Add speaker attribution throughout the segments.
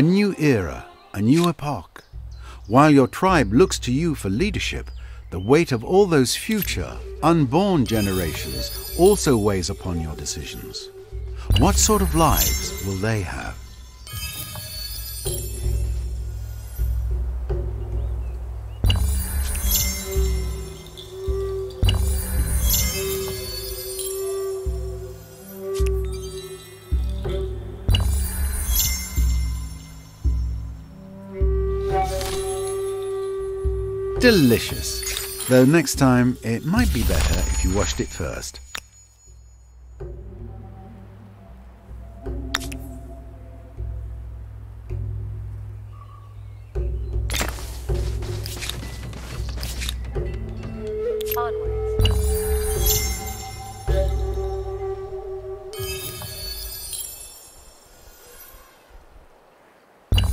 Speaker 1: A new era, a new epoch. While your tribe looks to you for leadership, the weight of all those future, unborn generations also weighs upon your decisions. What sort of lives will they have? Delicious. Though next time, it might be better if you washed it first.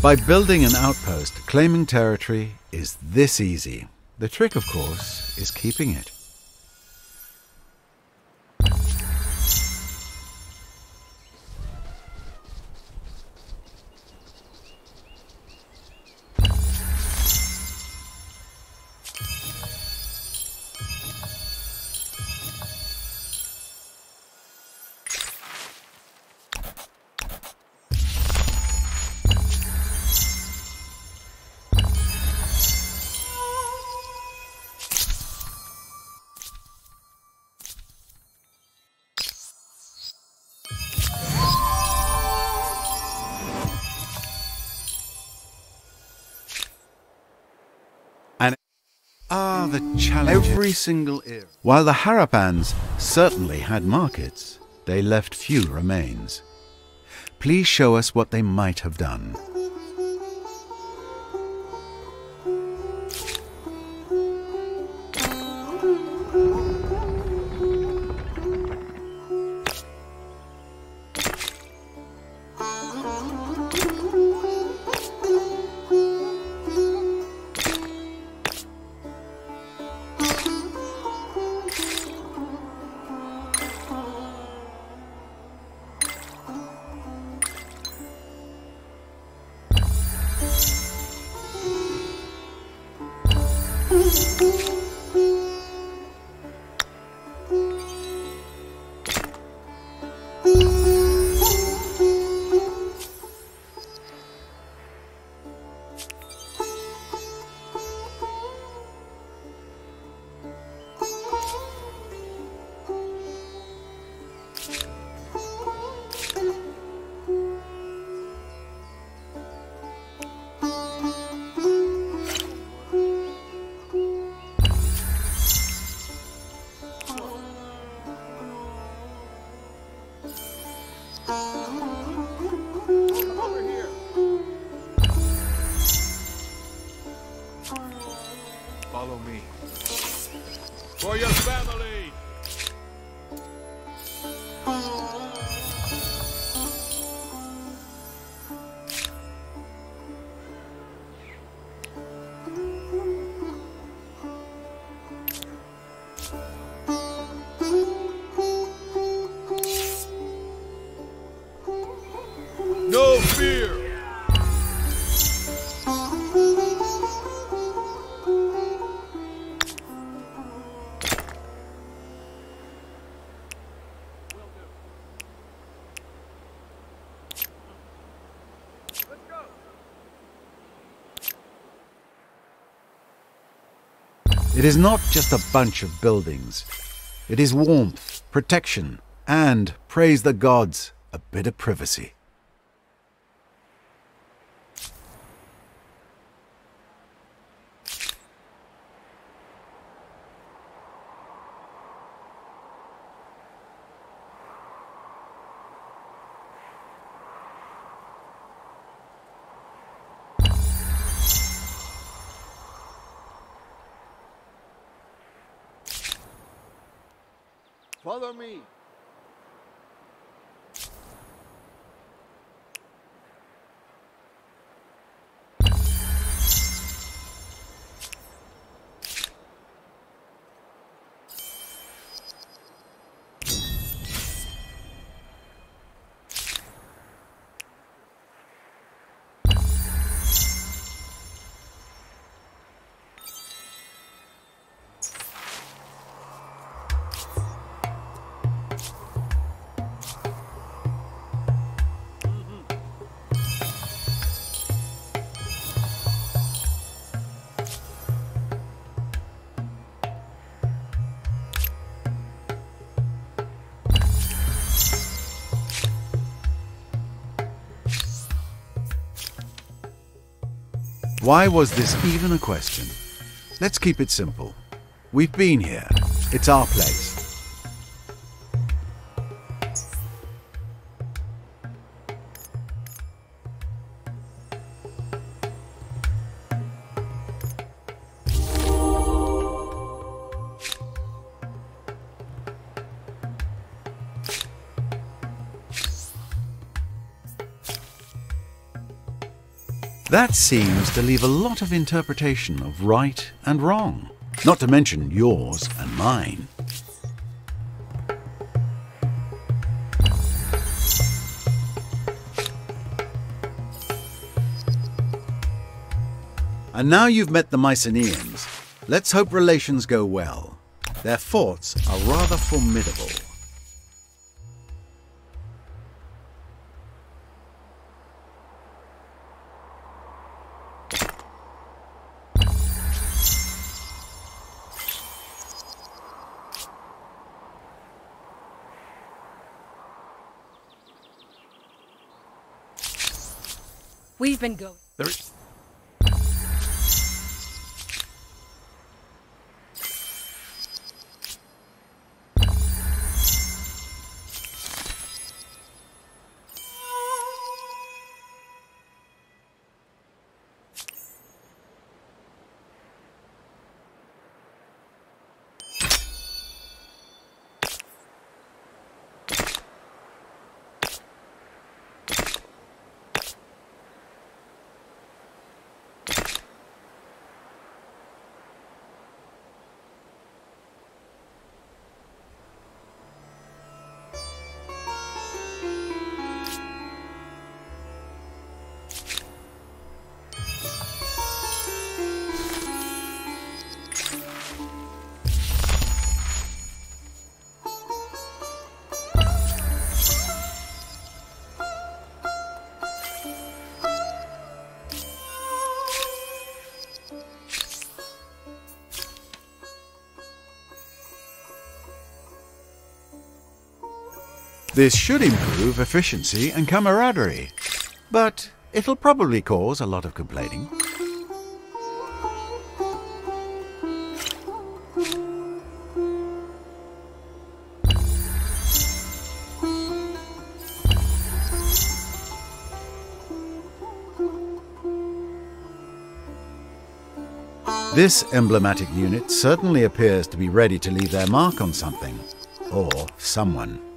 Speaker 1: By building an outpost, claiming territory is this easy. The trick, of course, is keeping it. Ah, the challenge. Every single era. While the Harappans certainly had markets, they left few remains. Please show us what they might have done.
Speaker 2: For
Speaker 1: It is not just a bunch of buildings. It is warmth, protection, and, praise the gods, a bit of privacy. Why was this even a question? Let's keep it simple. We've been here. It's our place. That seems to leave a lot of interpretation of right and wrong, not to mention yours and mine. And now you've met the Mycenaeans, let's hope relations go well. Their forts are rather formidable.
Speaker 3: Been going.
Speaker 1: This should improve efficiency and camaraderie, but it'll probably cause a lot of complaining. This emblematic unit certainly appears to be ready to leave their mark on something, or someone.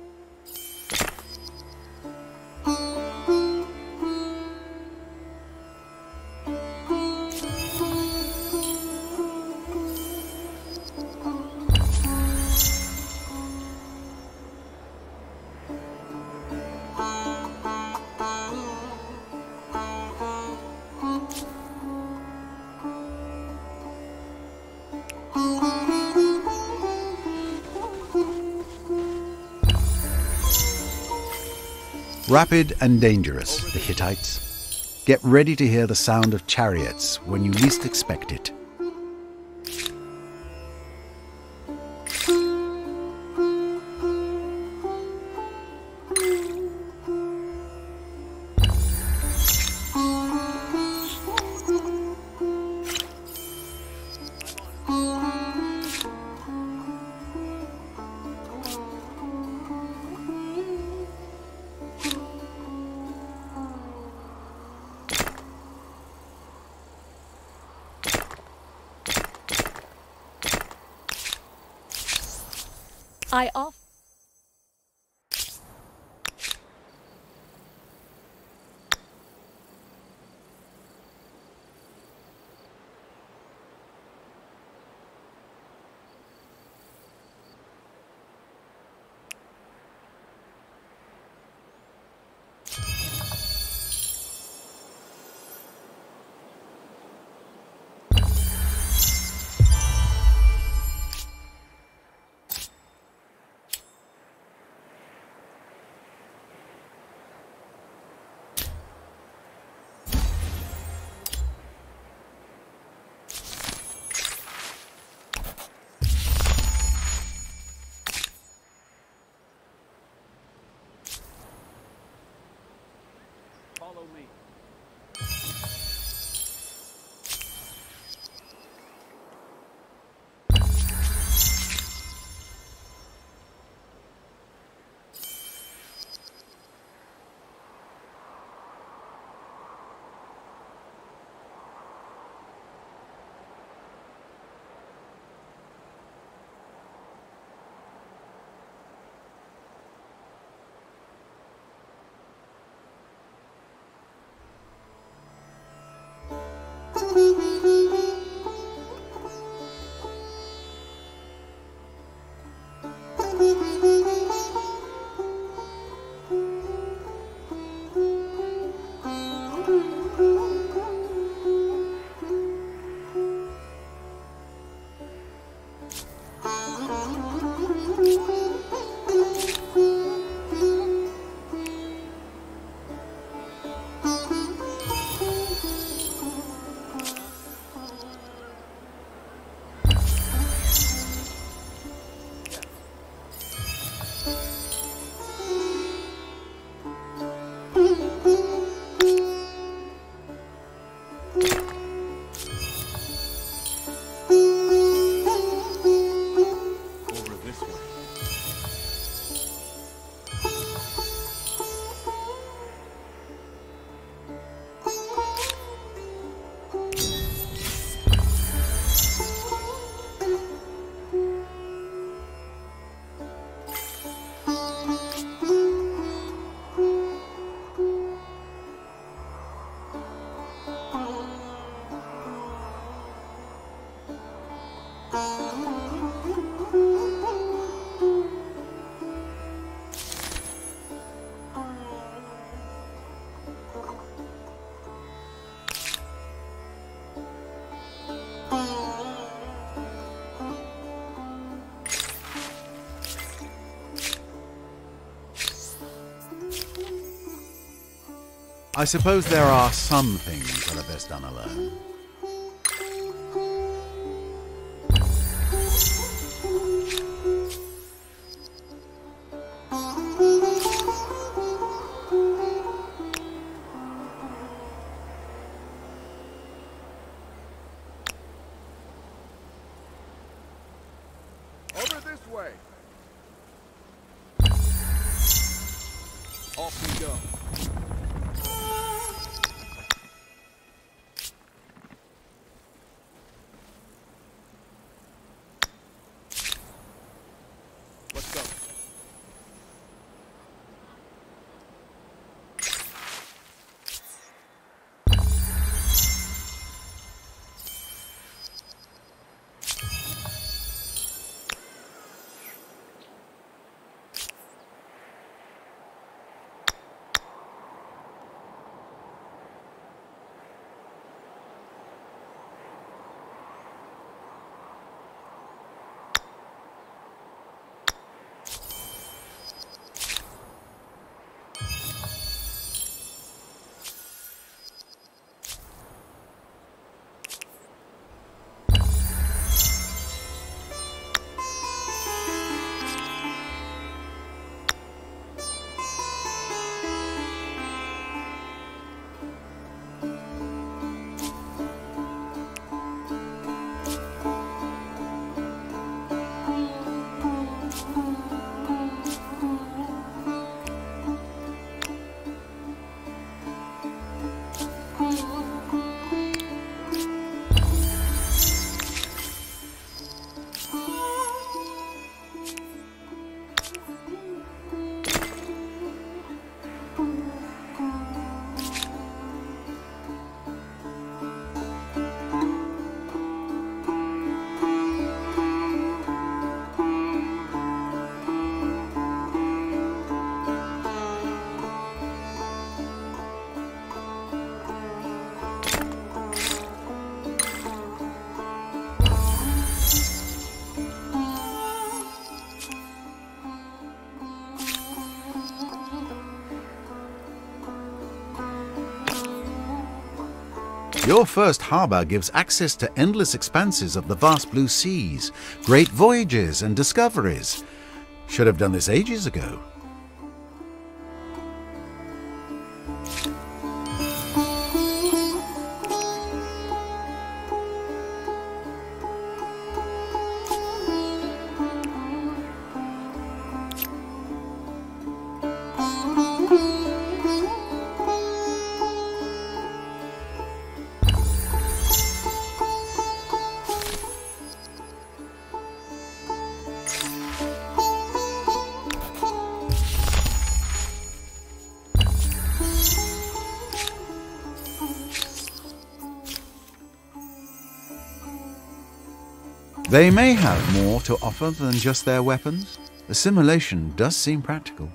Speaker 1: Rapid and dangerous, the Hittites. Get ready to hear the sound of chariots when you least expect it.
Speaker 3: I
Speaker 1: suppose there are some things that are best done alone. Your first harbour gives access to endless expanses of the vast blue seas, great voyages and discoveries. Should have done this ages ago. They may have more to offer than just their weapons. Assimilation does seem practical.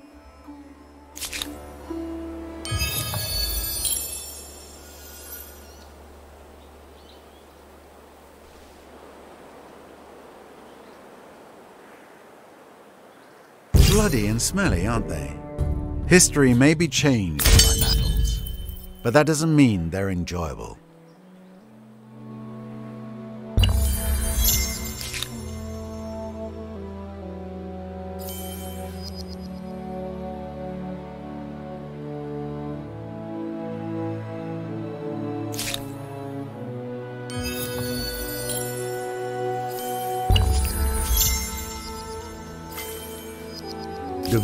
Speaker 1: Bloody and smelly, aren't they? History may be changed by battles, but that doesn't mean they're enjoyable.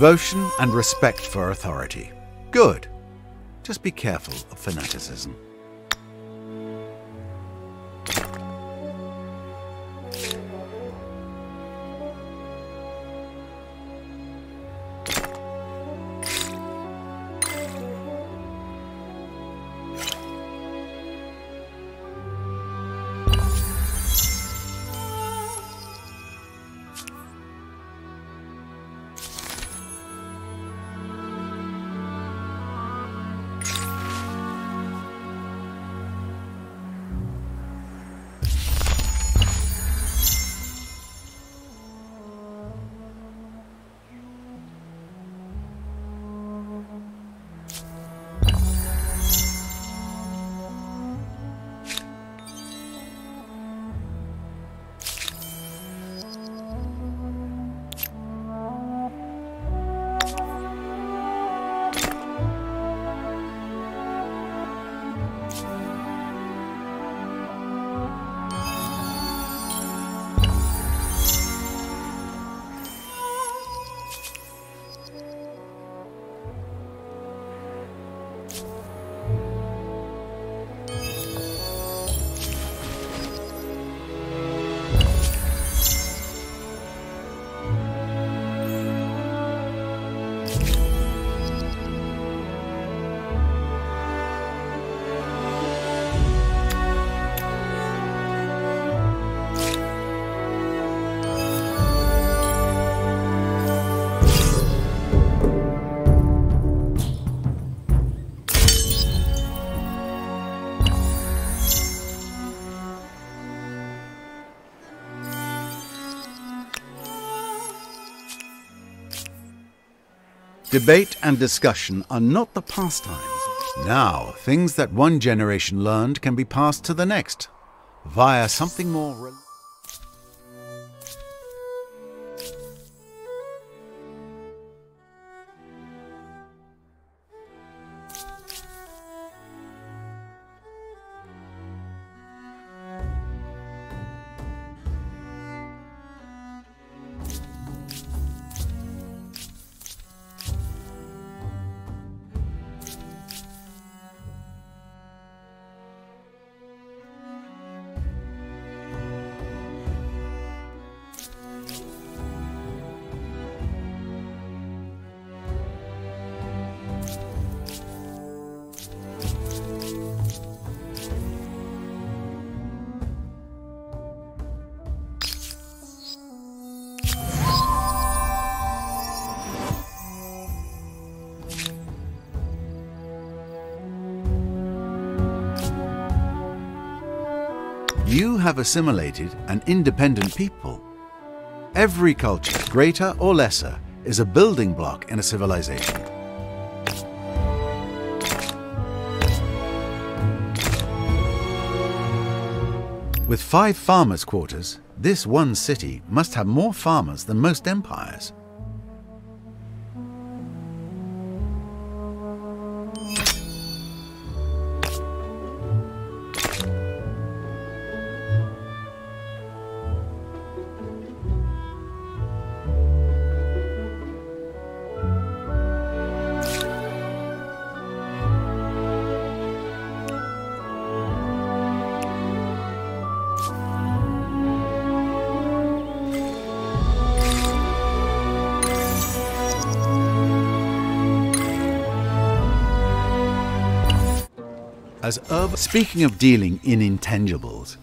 Speaker 1: Devotion and respect for authority. Good. Just be careful of fanaticism. Debate and discussion are not the pastimes. Now, things that one generation learned can be passed to the next via something more. Re- You have assimilated and independent people. Every culture, greater or lesser, is a building block in a civilization. With five farmers' quarters, this one city must have more farmers than most empires. Speaking of dealing in intangibles,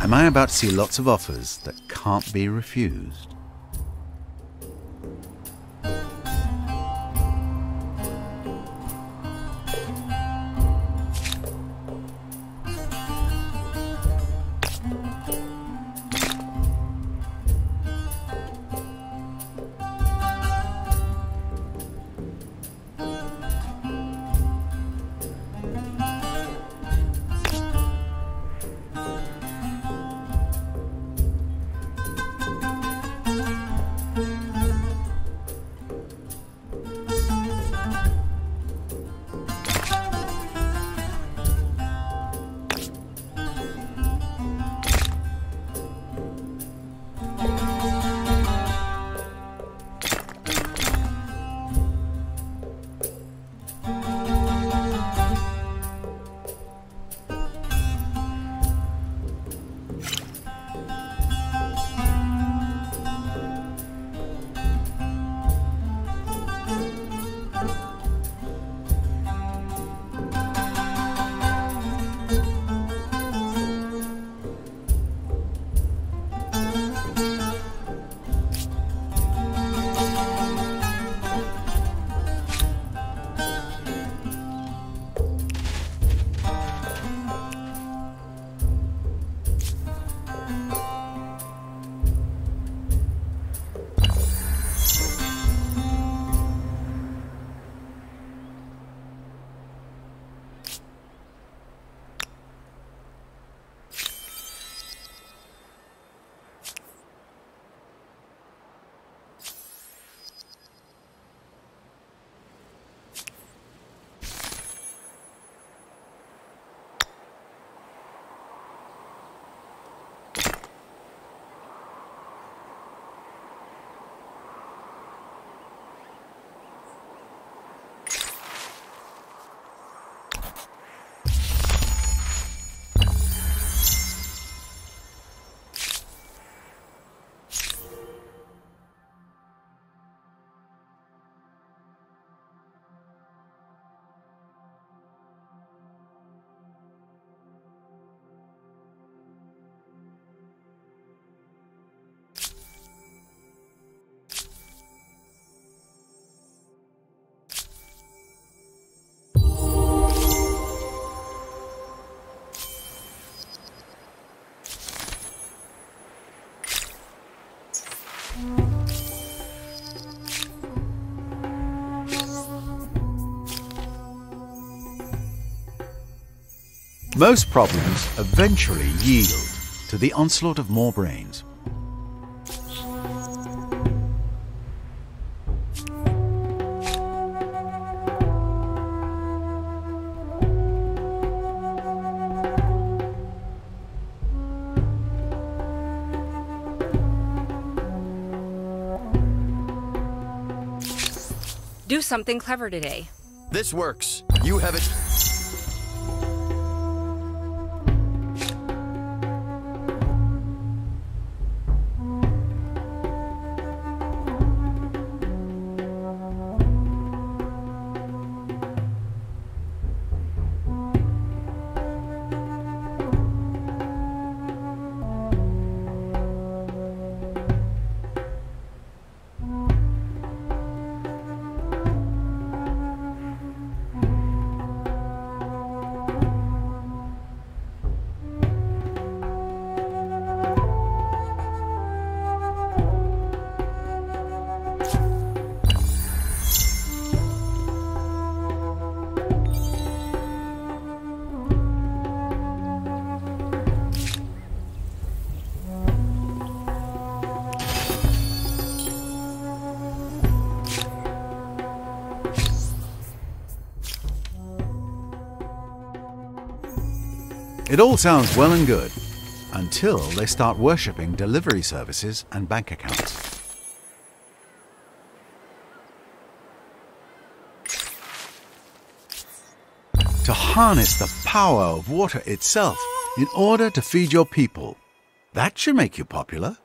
Speaker 1: am I about to see lots of offers that can't be refused? Most problems eventually yield to the onslaught of more brains.
Speaker 4: Do something clever today.
Speaker 5: This works. You have it.
Speaker 1: It all sounds well and good until they start worshipping delivery services and bank accounts. To harness the power of water itself in order to feed your people. That should make you popular.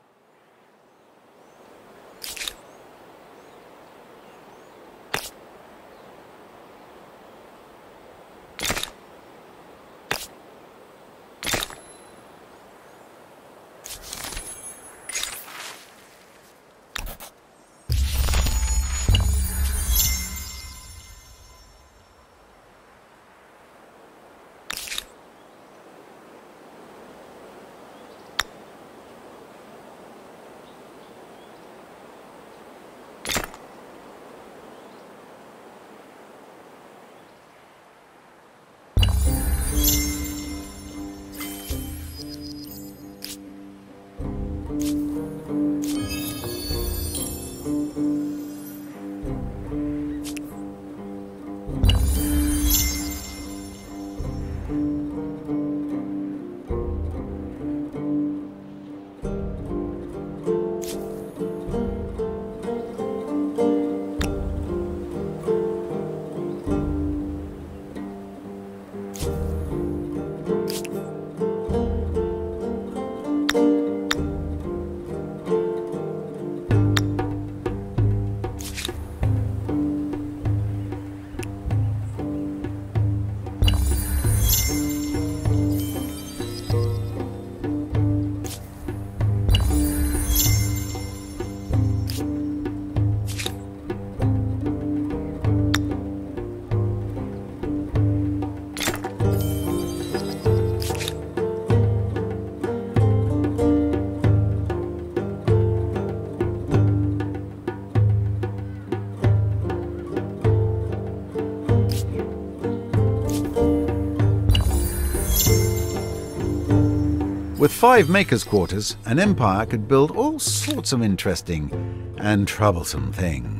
Speaker 1: Five makers' quarters, an empire could build all sorts of interesting and troublesome things.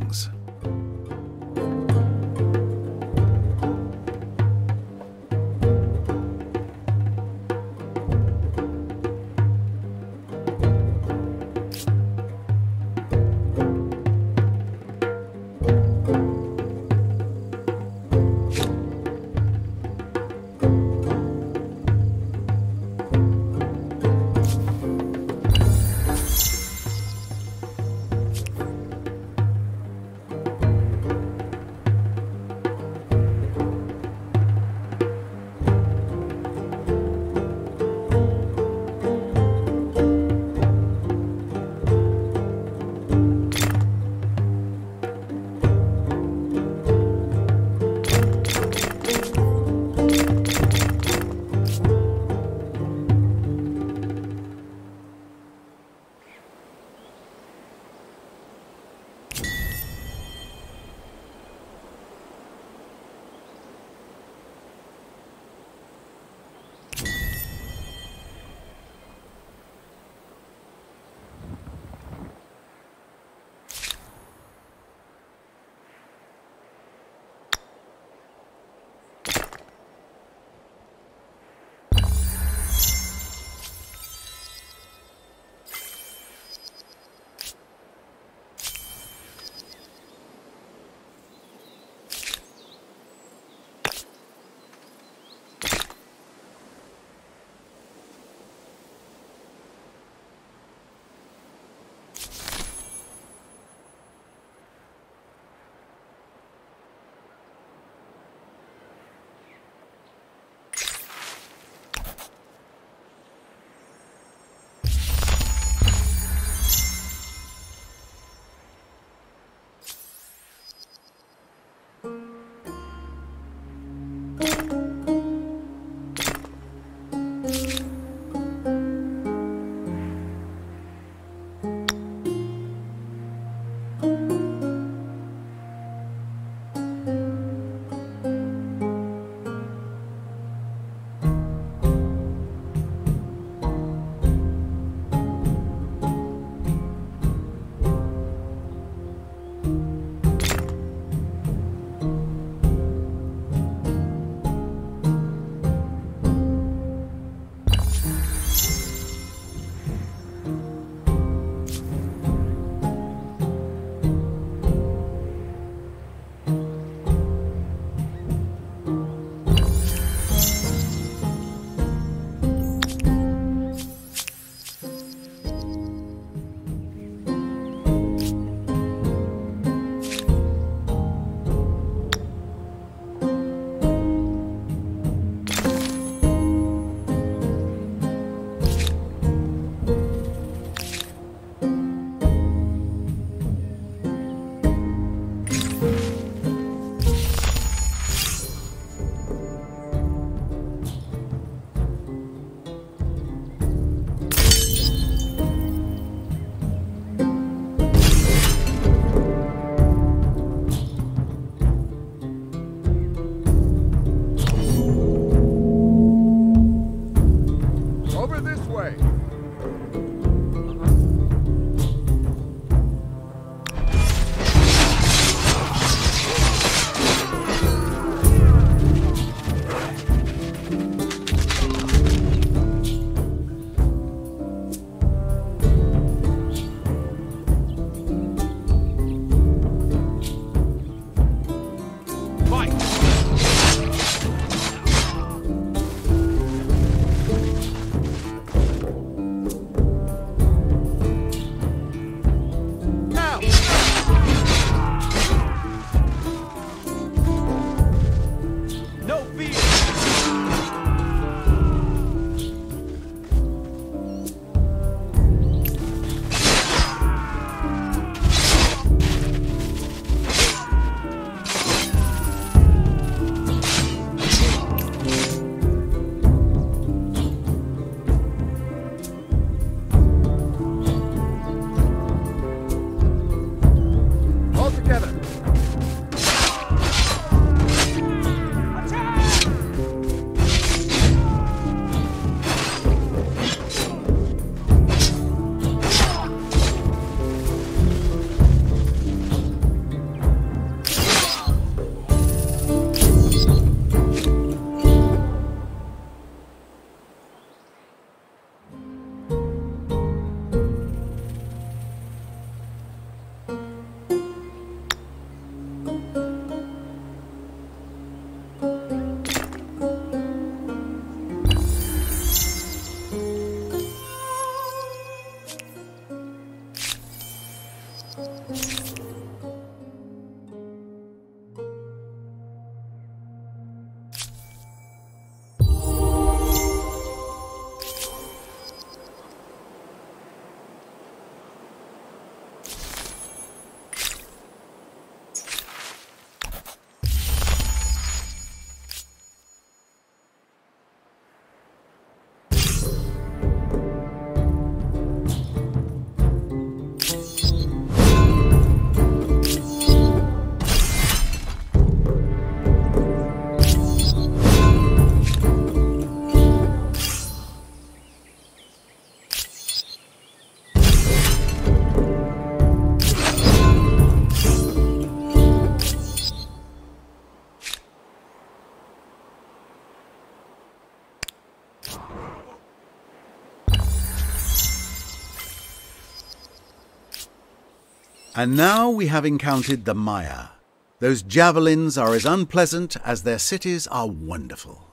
Speaker 1: And now we have encountered the Maya. Those javelins are as unpleasant as their cities are wonderful.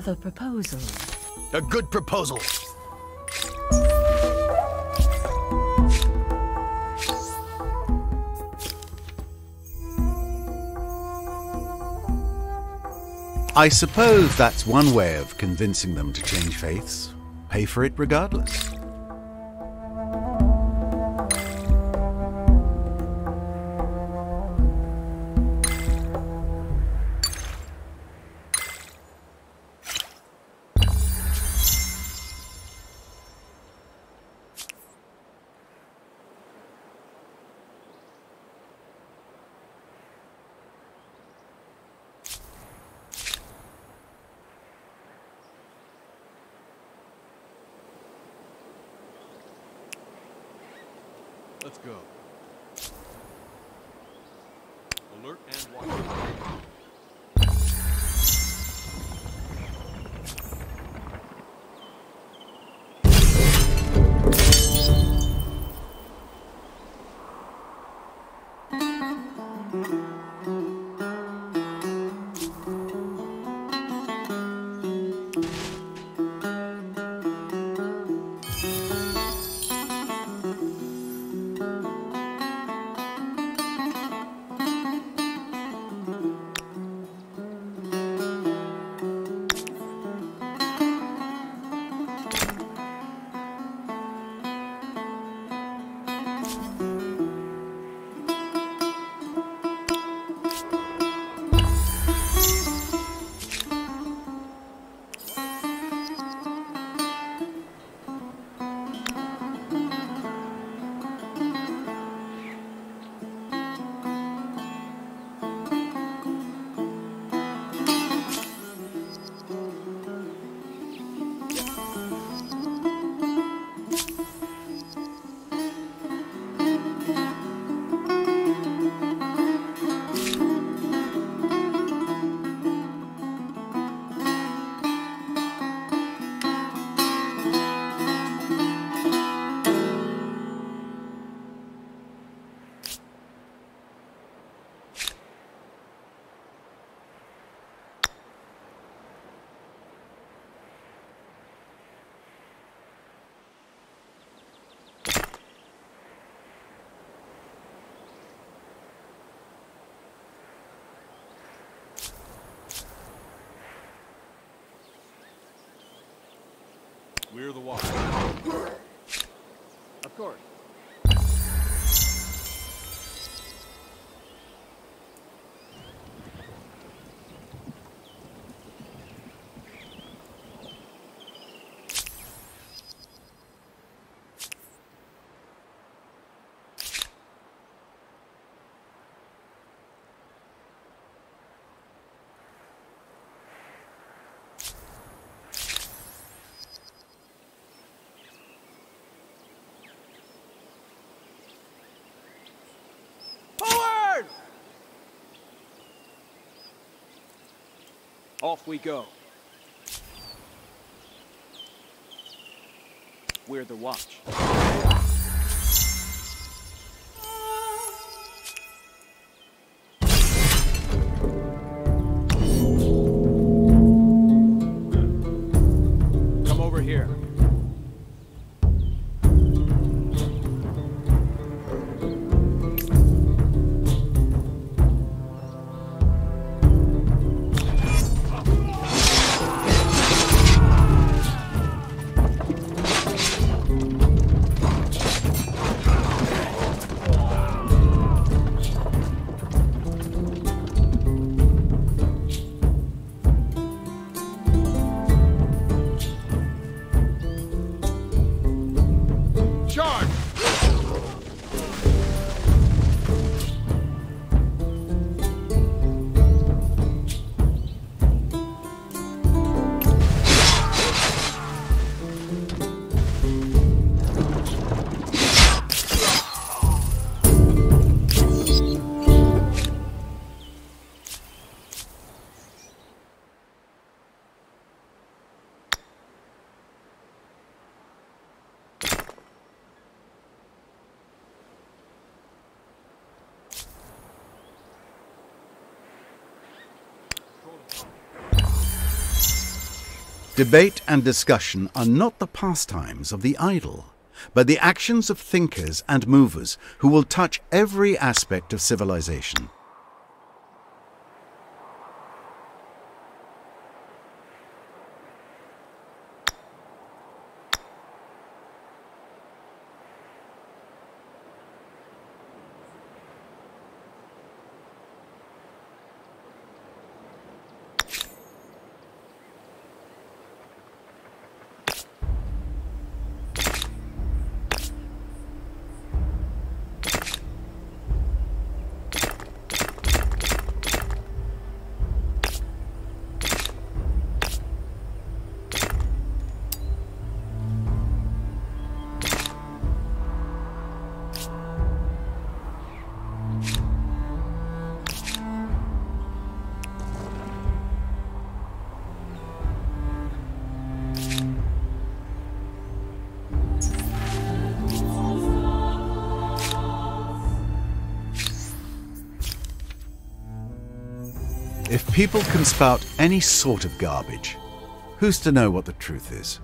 Speaker 3: Have a proposal.
Speaker 5: A good proposal.
Speaker 1: I suppose that's one way of convincing them to change faiths. Pay for it regardless.
Speaker 2: We're the watch. Off we go.
Speaker 6: We're the watch.
Speaker 1: Debate and discussion are not the pastimes of the idle, but the actions of thinkers and movers who will touch every aspect of civilization. People can spout any sort of garbage, who's to know what the truth is?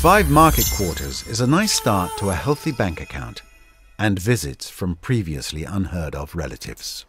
Speaker 1: Five market quarters is a nice start to a healthy bank account and visits from previously unheard of relatives.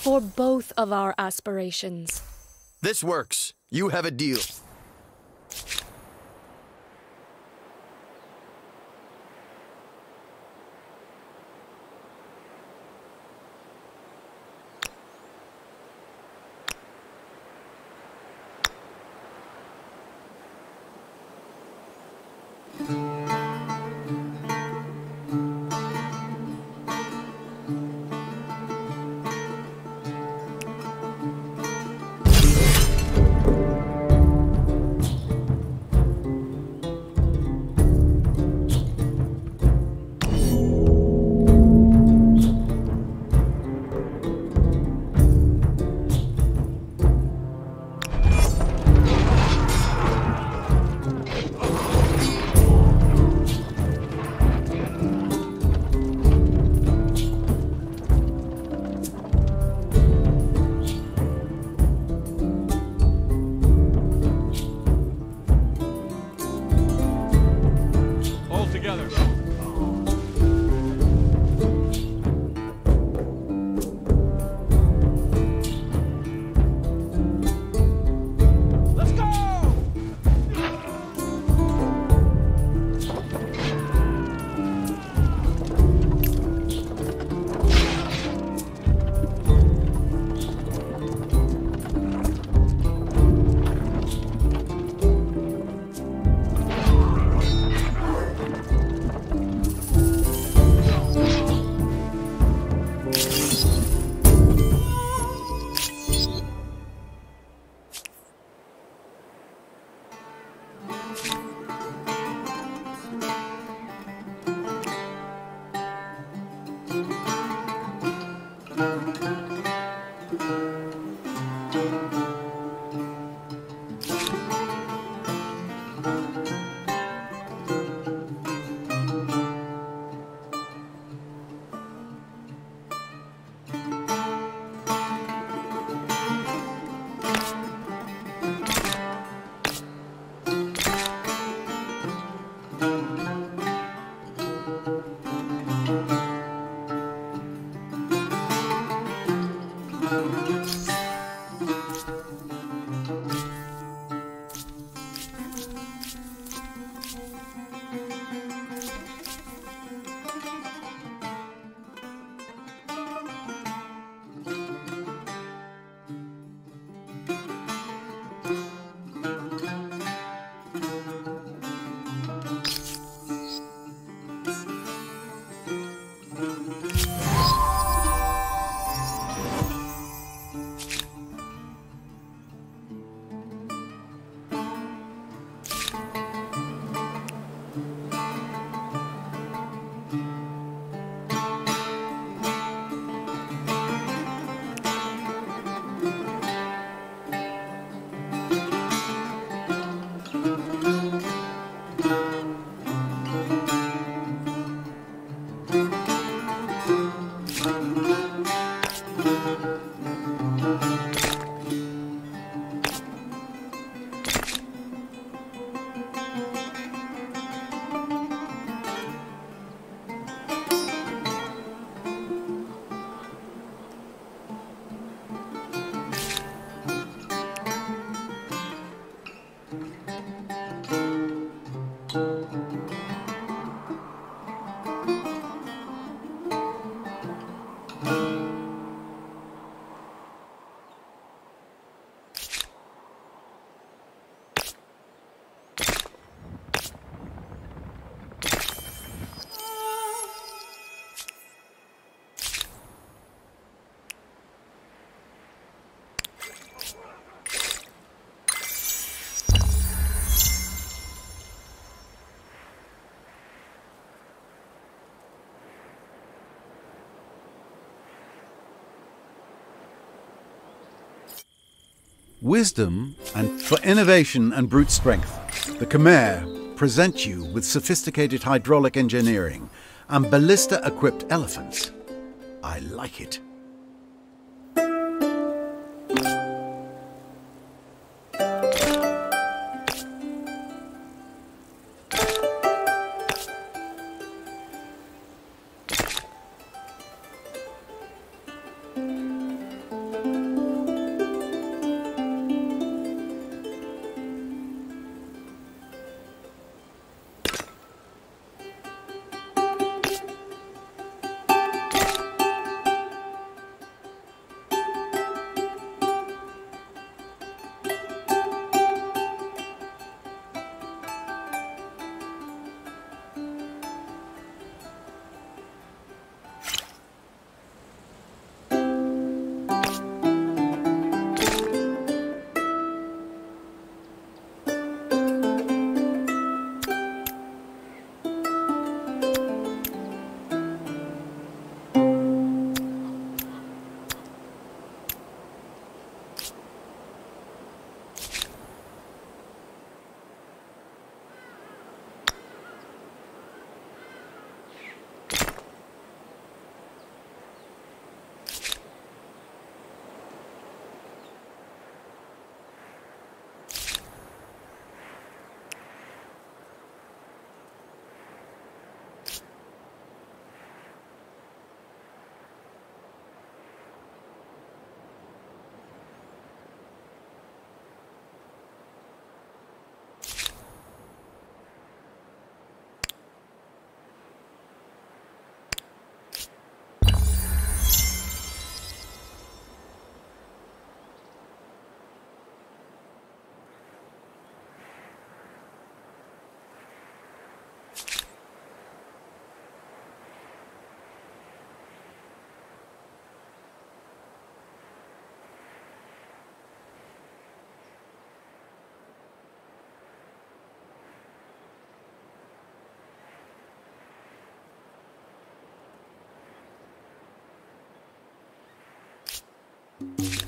Speaker 6: For both of our aspirations.
Speaker 5: This works. You have a deal.
Speaker 1: Wisdom, and for innovation and brute strength. The Khmer present you with sophisticated hydraulic engineering and ballista equipped elephants. I like it.
Speaker 3: you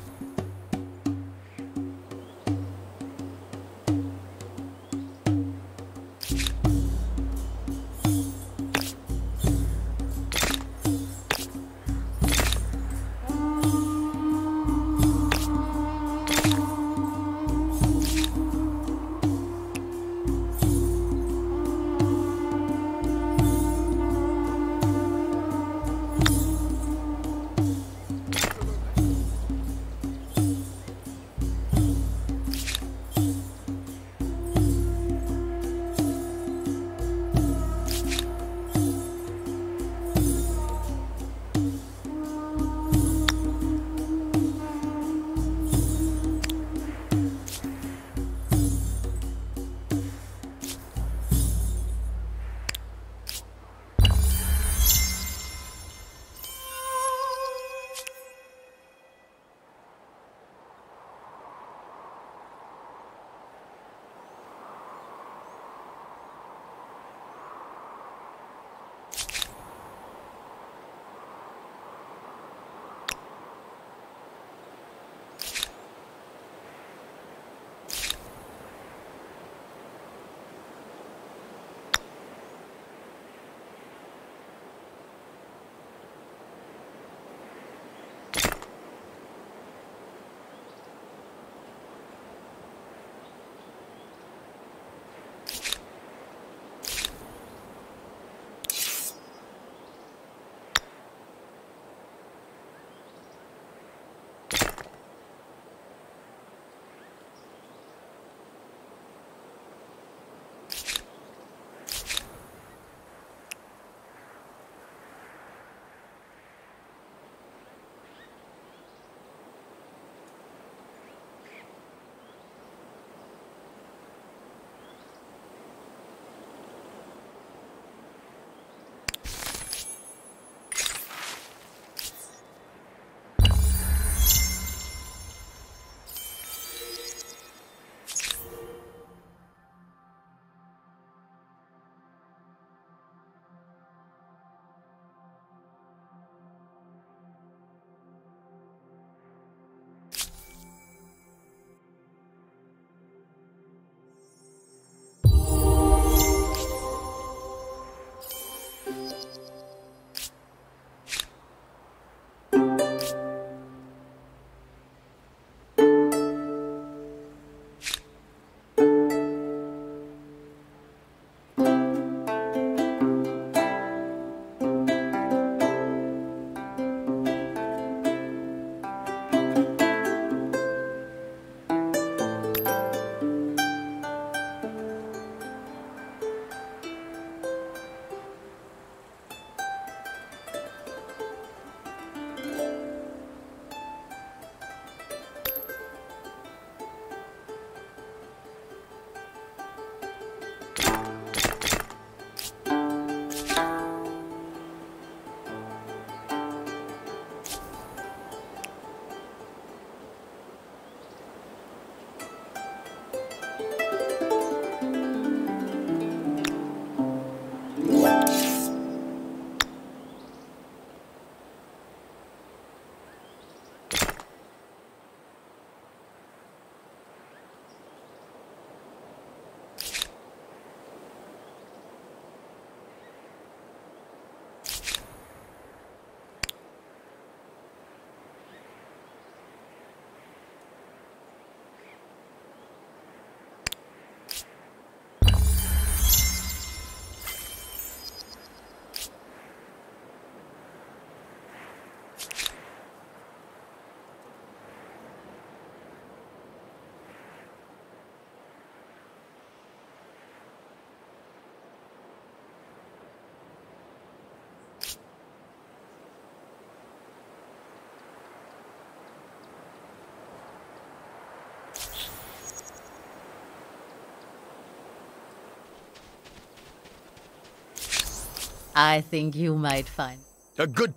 Speaker 3: I think you might find.
Speaker 5: A good.